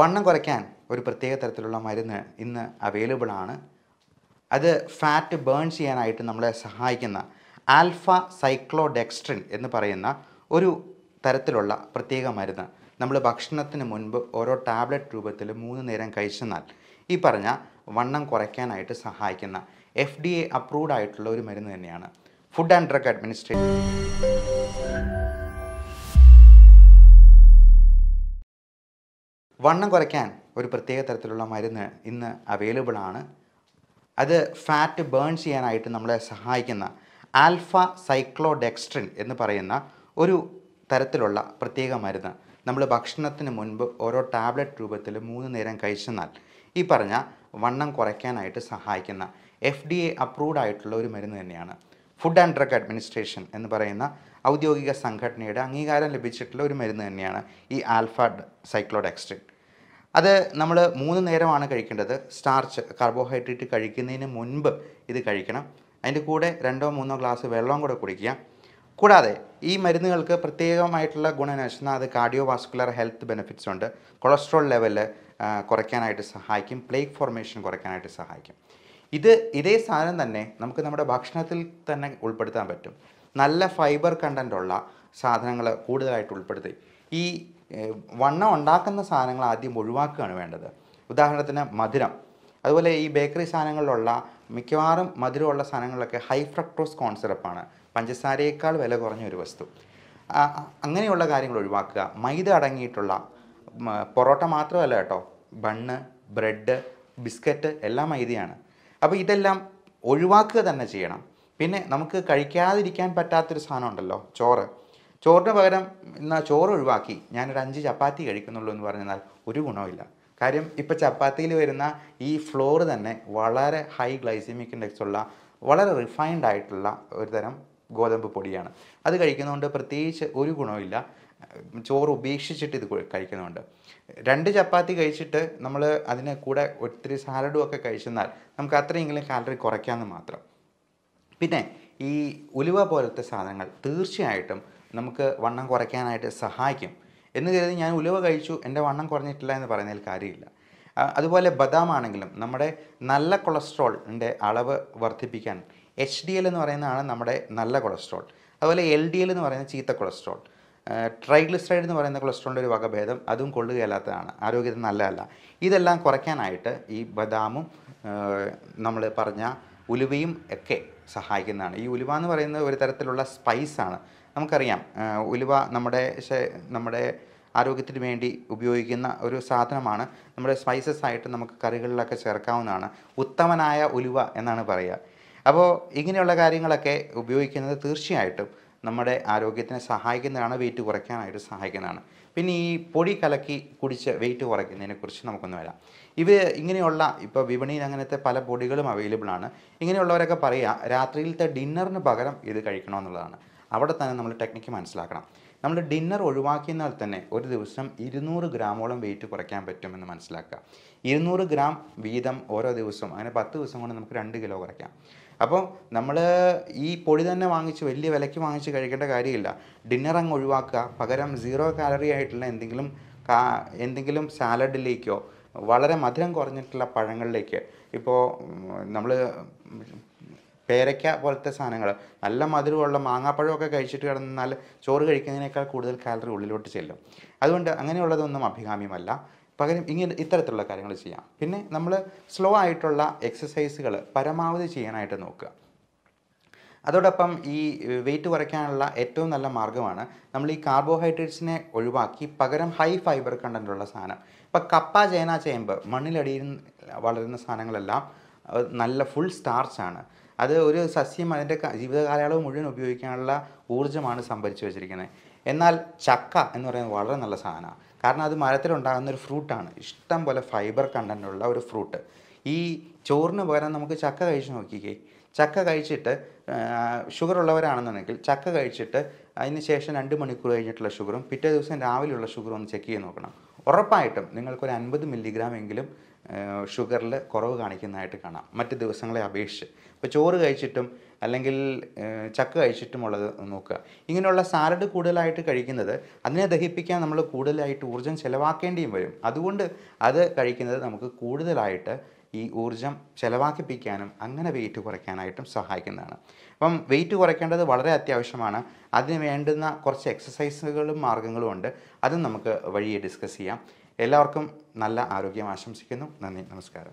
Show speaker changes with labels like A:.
A: വണ്ണം കുറയ്ക്കാൻ ഒരു പ്രത്യേക തരത്തിലുള്ള മരുന്ന് ഇന്ന് അവൈലബിൾ ആണ്. അത് ഫാറ്റ് ബേൺ ചെയ്യാനായിട്ട് നമ്മളെ സഹായിക്കുന്ന ആൽഫ സൈക്ലോഡെക്സ്ട്രിൻ എന്ന് പറയുന്ന ഒരു തരത്തിലുള്ള പ്രത്യേക മരുന്ന്. നമ്മൾ ഭക്ഷണത്തിന് മുൻപ് ഓരോ ടാബ്ലറ്റ് രൂപത്തിൽ മൂന്ന് നേരം കഴിച്ചെന്നാൽ ഈ പറഞ്ഞ വണ്ണം കുറയ്ക്കാനായിട്ട് സഹായിക്കുന്ന എഫ് ഡി എ അപ്രൂവ്ഡ് ആയിട്ടുള്ള ഒരു മരുന്ന് തന്നെയാണ്. ഫുഡ് ആൻഡ് ഡ്രഗ് അഡ്മിനിസ്ട്രേഷൻ വണ്ണം കുറയ്ക്കാൻ ഒരു പ്രത്യേക തരത്തിലുള്ള മരുന്ന് ഇന്ന് അവൈലബിൾ ആണ്. അത് ഫാറ്റ് ബേൺ ചെയ്യാനായിട്ട് നമ്മളെ സഹായിക്കുന്ന ആൽഫ സൈക്ലോഡെക്സ്ട്രിൻ എന്ന് പറയുന്ന ഒരു തരത്തിലുള്ള പ്രത്യേക മരുന്ന്. നമ്മൾ ഭക്ഷണത്തിന് മുൻപ് ഓരോ ടാബ്ലറ്റ് രൂപത്തിൽ മൂന്ന് നേരം കഴിച്ചെന്നാൽ ഈ പറഞ്ഞ വണ്ണം കുറയ്ക്കാനായിട്ട് സഹായിക്കുന്ന എഫ് ഡി എ അപ്രൂവ്ഡ് ആയിട്ടുള്ള ഒരു മരുന്ന് തന്നെയാണ്. ഫുഡ് ആൻഡ് ഡ്രഗ് അഡ്മിനിസ്ട്രേഷൻ എന്ന് പറയുന്ന ഔദ്യോഗിക സംഘടനയുടെ അംഗീകാരം ലഭിച്ചിട്ടുള്ള ഒരു മരുന്ന് തന്നെയാണ് ഈ ആൽഫ സൈക്ലോഡെക്സ്ട്രിൻ അത് നമ്മൾ മൂന്ന് നേരമാണ് കഴിക്കേണ്ടത്. സ്റ്റാർച്ച് കാർബോഹൈഡ്രേറ്റ് കഴിക്കുന്നതിന് മുൻപ് ഇത് കഴിക്കണം. അതിന്റെ കൂടെ രണ്ടോ മൂന്നോ ഗ്ലാസ് വെള്ളവും കൂടെ കുടിക്കുക. കൂടാതെ ഈ മരുന്നുകൾക്ക് പ്രത്യേകമായിട്ടുള്ള ഗുണം വെച്ചാൽ അത് കാർഡിയോ വാസ്കുലർ ഹെൽത്ത് ബെനിഫിറ്റ്സ് ഉണ്ട് കൊളസ്ട്രോൾ ലെവൽ കുറയ്ക്കാനായിട്ട് സഹായിക്കും. പ്ലേഗ് ഫോർമേഷൻ കുറയ്ക്കാനായിട്ട് സഹായിക്കും. ഇത് ഇതേ സാധനം തന്നെ നമുക്ക് നമ്മുടെ ഭക്ഷണത്തിൽ തന്നെ ഉൾപ്പെടുത്താൻ പറ്റും. നല്ല ഫൈബർ കണ്ടന്റ് ഉള്ള സാധനങ്ങൾ കൂടുതലായിട്ട് ഉൾപ്പെടുത്തി. ഈ വണ്ണം ഉണ്ടാക്കുന്ന സാധനങ്ങൾ ആദ്യം ഒഴിവാക്കുകയാണ് വേണ്ടത്. ഉദാഹരണത്തിന് മധുരം. അതുപോലെ ഈ ബേക്കറി സാധനങ്ങളിലുള്ള മിക്കവാറും മധുരമുള്ള സാധനങ്ങളിലൊക്കെ ഹൈ ഫ്രക്ടോസ് കോൺ സിറപ്പാണ് പഞ്ചസാരയേക്കാൾ വില കുറഞ്ഞ ഒരു വസ്തു. അങ്ങനെയുള്ള കാര്യങ്ങൾ ഒഴിവാക്കുക. മൈദ അടങ്ങിയിട്ടുള്ള പൊറോട്ട മാത്രമല്ല കേട്ടോ. ബണ്ണ് ബ്രെഡ് ബിസ്ക്കറ്റ് എല്ലാം മൈദയാണ്. അപ്പോൾ ഇതെല്ലാം ഒഴിവാക്കുക തന്നെ ചെയ്യണം. പിന്നെ നമുക്ക് കഴിക്കാതിരിക്കാൻ പറ്റാത്തൊരു സാധനം ഉണ്ടല്ലോ ചോറ്. ചോറിന് പകരം എന്നാൽ ചോറ് ഒഴിവാക്കി. ഞാനൊരു അഞ്ച് ചപ്പാത്തി കഴിക്കുന്നുള്ളൂ എന്ന് പറഞ്ഞാൽ ഒരു ഗുണമില്ല കാര്യം ഇപ്പോൾ ചപ്പാത്തിയിൽ വരുന്ന ഈ ഫ്ലോർ തന്നെ വളരെ ഹൈ ഗ്ലൈസിമിക് ഇൻഡെക്സ് ഉള്ള വളരെ റിഫൈൻഡ് ആയിട്ടുള്ള ഒരു തരം ഗോതമ്പ് പൊടിയാണ്. അത് കഴിക്കുന്നതുകൊണ്ട് പ്രത്യേകിച്ച് ഒരു ഗുണമില്ല ചോറ് ഉപേക്ഷിച്ചിട്ട് ഇത് കഴി- കഴിക്കുന്നുണ്ട്. രണ്ട് ചപ്പാത്തി കഴിച്ചിട്ട് നമ്മൾ അതിന് കൂടെ ഒത്തിരി സാലഡും ഒക്കെ കഴിച്ചെന്നാൽ നമുക്ക് അത്രയെങ്കിലും കാലറി കുറയ്ക്കാമെന്ന് മാത്രം. പിന്നെ ഈ ഉലുവ പോലത്തെ സാധനങ്ങൾ തീർച്ചയായിട്ടും നമുക്ക് വണ്ണം കുറയ്ക്കാനായിട്ട് സഹായിക്കും. എന്ന് കരുതി ഞാൻ ഉലുവ കഴിച്ചു. എന്റെ വണ്ണം കുറഞ്ഞിട്ടില്ല എന്ന് പറയുന്നതിൽ കാര്യമില്ല. അതുപോലെ ബദാം ആണെങ്കിലും നമ്മുടെ നല്ല കൊളസ്ട്രോളിന്റെ അളവ് വർദ്ധിപ്പിക്കാൻ എച്ച് ഡി എൽ എന്ന് പറയുന്നതാണ് നമ്മുടെ നല്ല കൊളസ്ട്രോൾ. അതുപോലെ എൽ ഡി എൽ എന്ന് പറയുന്ന ചീത്ത കൊളസ്ട്രോൾ. ട്രൈഗ്ലിസറൈഡ് എന്ന് പറയുന്ന കൊളസ്ട്രോളിന്റെ ഒരു വകഭേദം അതും കൊള്ളുകയല്ലാത്തതാണ്. ആരോഗ്യത്തിന് നല്ലതല്ല. ഇതെല്ലാം കുറയ്ക്കാനായിട്ട് ഈ ബദാമും നമ്മൾ പറഞ്ഞ ഉലുവയും ഒക്കെ സഹായിക്കുന്നതാണ്. ഈ ഉലുവ എന്ന് പറയുന്നത് ഒരു തരത്തിലുള്ള സ്പൈസാണ് നമുക്കറിയാം ഉലുവ നമ്മുടെ നമ്മുടെ ആരോഗ്യത്തിന് വേണ്ടി ഉപയോഗിക്കുന്ന ഒരു സാധനമാണ്. നമ്മുടെ സ്പൈസസ് ആയിട്ട് നമുക്ക് കറികളിലൊക്കെ ചേർക്കാവുന്നതാണ്. ഉത്തമനായ ഉലുവ എന്നാണ് പറയുക. അപ്പോൾ ഇങ്ങനെയുള്ള കാര്യങ്ങളൊക്കെ ഉപയോഗിക്കുന്നത് തീർച്ചയായിട്ടും നമ്മുടെ ആരോഗ്യത്തിനെ സഹായിക്കുന്നതാണ് വെയിറ്റ് കുറയ്ക്കാനായിട്ട് സഹായിക്കുന്നതാണ്. പിന്നെ ഈ പൊടി കലക്കി കുടിച്ച് വെയിറ്റ് കുറയ്ക്കുന്നതിനെ കുറിച്ച് നമുക്കൊന്ന് വരാം. ഇവ ഇങ്ങനെയുള്ള ഇപ്പോൾ വിപണിയിൽ അങ്ങനത്തെ പല പൊടികളും അവൈലബിൾ ആണ്. ഇങ്ങനെയുള്ളവരൊക്കെ പറയുക രാത്രിയിലത്തെ ഡിന്നറിന് പകരം ഇത് കഴിക്കണമെന്നുള്ളതാണ്. അവിടെ തന്നെ നമ്മൾ ടെക്നിക്ക് മനസ്സിലാക്കണം. നമ്മൾ ഡിന്നർ ഒഴിവാക്കിയെന്നാൽ തന്നെ ഒരു ദിവസം ഇരുന്നൂറ് ഗ്രാമോളം വെയിറ്റ് കുറയ്ക്കാൻ പറ്റുമെന്ന് മനസ്സിലാക്കുക. ഇരുന്നൂറ് ഗ്രാം വീതം ഓരോ ദിവസവും അങ്ങനെ പത്ത് ദിവസം കൊണ്ട് നമുക്ക് രണ്ട് കിലോ കുറയ്ക്കാം. അപ്പോൾ നമ്മൾ ഈ പൊടി തന്നെ വാങ്ങിച്ച് വലിയ വിലയ്ക്ക് വാങ്ങിച്ച് കഴിക്കേണ്ട കാര്യമില്ല. ഡിന്നർ അങ്ങ് ഒഴിവാക്കുക. പകരം സീറോ കാലറി ആയിട്ടുള്ള എന്തെങ്കിലും എന്തെങ്കിലും സാലഡിലേക്കോ വളരെ മധുരം കുറഞ്ഞിട്ടുള്ള പഴങ്ങളിലേക്ക്. ഇപ്പോൾ നമ്മൾ പേരയ്ക്ക പോലത്തെ സാധനങ്ങൾ നല്ല മധുരമുള്ള മാങ്ങാപ്പഴമൊക്കെ കഴിച്ചിട്ട് കിടന്നാൽ ചോറ് കഴിക്കുന്നതിനേക്കാൾ കൂടുതൽ കാലറി ഉള്ളിലോട്ട് ചെല്ലും. അതുകൊണ്ട് അങ്ങനെയുള്ളതൊന്നും അഭികാമ്യമല്ല. പകരം ഇങ്ങനെ ഇത്തരത്തിലുള്ള കാര്യങ്ങൾ ചെയ്യാം. പിന്നെ നമ്മൾ സ്ലോ ആയിട്ടുള്ള എക്സസൈസുകൾ പരമാവധി ചെയ്യാനായിട്ട് നോക്കുക. അതോടൊപ്പം ഈ വെയിറ്റ് കുറയ്ക്കാനുള്ള ഏറ്റവും നല്ല മാർഗമാണ് നമ്മൾ ഈ കാർബോഹൈഡ്രേറ്റ്സിനെ ഒഴിവാക്കി പകരം ഹൈ ഫൈബർ കണ്ടന്റുള്ള സാധനം. ഇപ്പം കപ്പ ചേന ചേമ്പ് മണ്ണിലടിയിൽ വളരുന്ന സാധനങ്ങളെല്ലാം നല്ല ഫുൾ സ്റ്റാർച്ചാണ് അത് ഒരു സസ്യം അതിന്റെ ജീവിതകാലയളവ് മുഴുവൻ ഉപയോഗിക്കാനുള്ള ഊർജമാണ് സംഭരിച്ചു വെച്ചിരിക്കുന്നത്. എന്നാൽ ചക്ക എന്ന് പറയുന്നത് വളരെ നല്ല സാധനമാണ്. കാരണം അത് മരത്തിലുണ്ടാകുന്ന ഒരു ഫ്രൂട്ടാണ്. ഇഷ്ടം പോലെ ഫൈബർ കണ്ടന്റുള്ള ഒരു ഫ്രൂട്ട്. ഈ ചോറിന് പകരം നമുക്ക് ചക്ക കഴിച്ച് നോക്കിക്കേ. ചക്ക കഴിച്ചിട്ട് ഷുഗർ ഉള്ളവരാണെന്നുണ്ടെങ്കിൽ ചക്ക കഴിച്ചിട്ട് അതിന് ശേഷം രണ്ട് മണിക്കൂർ കഴിഞ്ഞിട്ടുള്ള ഷുഗറും പിറ്റേ ദിവസം രാവിലെയുള്ള ഷുഗറും ഒന്ന് ചെക്ക് ചെയ്ത് നോക്കണം. ഉറപ്പായിട്ടും നിങ്ങൾക്കൊരു അൻപത് മില്ലിഗ്രാം എങ്കിലും ഷുഗറിൽ കുറവ് കാണിക്കുന്നതായിട്ട് കാണാം. മറ്റ് ദിവസങ്ങളെ അപേക്ഷിച്ച്. ഇപ്പോൾ ചോറ് കഴിച്ചിട്ടും അല്ലെങ്കിൽ ചക്ക കഴിച്ചിട്ടുമുള്ളത് നോക്കുക. ഇങ്ങനെയുള്ള സാലഡ് കൂടുതലായിട്ട് കഴിക്കുന്നത് അതിനെ ദഹിപ്പിക്കാൻ നമ്മൾ കൂടുതലായിട്ട് ഊർജം ചിലവാക്കേണ്ടിയും വരും. അതുകൊണ്ട് അത് കഴിക്കുന്നത് നമുക്ക് കൂടുതലായിട്ട് ഈ ഊർജം ചിലവാക്കിപ്പിക്കാനും അങ്ങനെ വെയിറ്റ് കുറയ്ക്കാനായിട്ടും സഹായിക്കുന്നതാണ്. അപ്പം വെയിറ്റ് കുറയ്ക്കേണ്ടത് വളരെ അത്യാവശ്യമാണ്. അതിന് വേണ്ടുന്ന കുറച്ച് എക്സസൈസുകളും മാർഗങ്ങളും ഉണ്ട്. അതും നമുക്ക് വഴിയെ ഡിസ്കസ് ചെയ്യാം. എല്ലാവർക്കും നല്ല ആരോഗ്യം ആശംസിക്കുന്നു. നന്ദി. നമസ്കാരം.